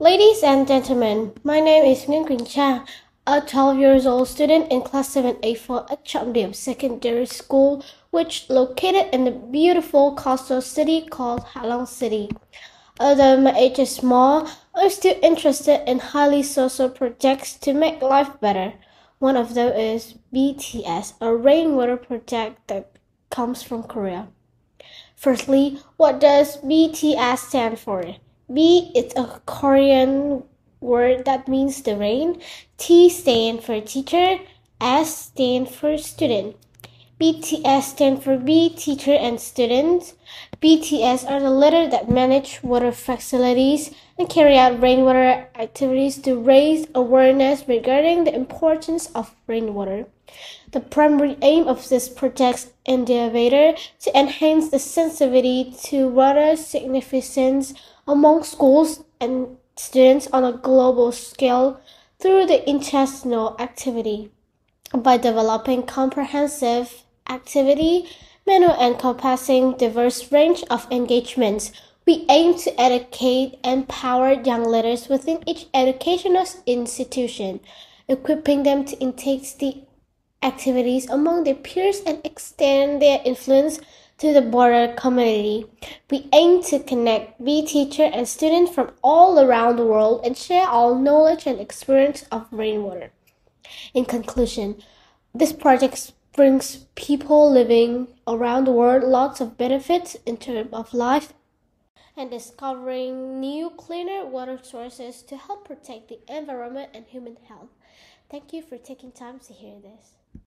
Ladies and gentlemen, my name is Nguyen Quỳnh Trang, a 12 years old student in class 7A4 at Điểm Secondary School, which located in the beautiful coastal city called Halong City. Although my age is small, I'm still interested in highly social projects to make life better. One of them is BTS, a rainwater project that comes from Korea. Firstly, what does BTS stand for? B is a Korean word that means the rain. T stand for teacher. S stand for student. BTS stand for B, teacher and students. BTS are the letters that manage water facilities and carry out rainwater activities to raise awareness regarding the importance of rainwater. The primary aim of this project endeavor to enhance the sensitivity to water significance among schools and students on a global scale through the intentional activity by developing comprehensive activity, menu encompassing diverse range of engagements. We aim to educate and empower young leaders within each educational institution, equipping them to intake the activities among their peers and extend their influence to the broader community. We aim to connect B teacher and student from all around the world and share our knowledge and experience of rainwater. In conclusion, this project brings people living around the world lots of benefits in terms of life and discovering new cleaner water sources to help protect the environment and human health. Thank you for taking time to hear this.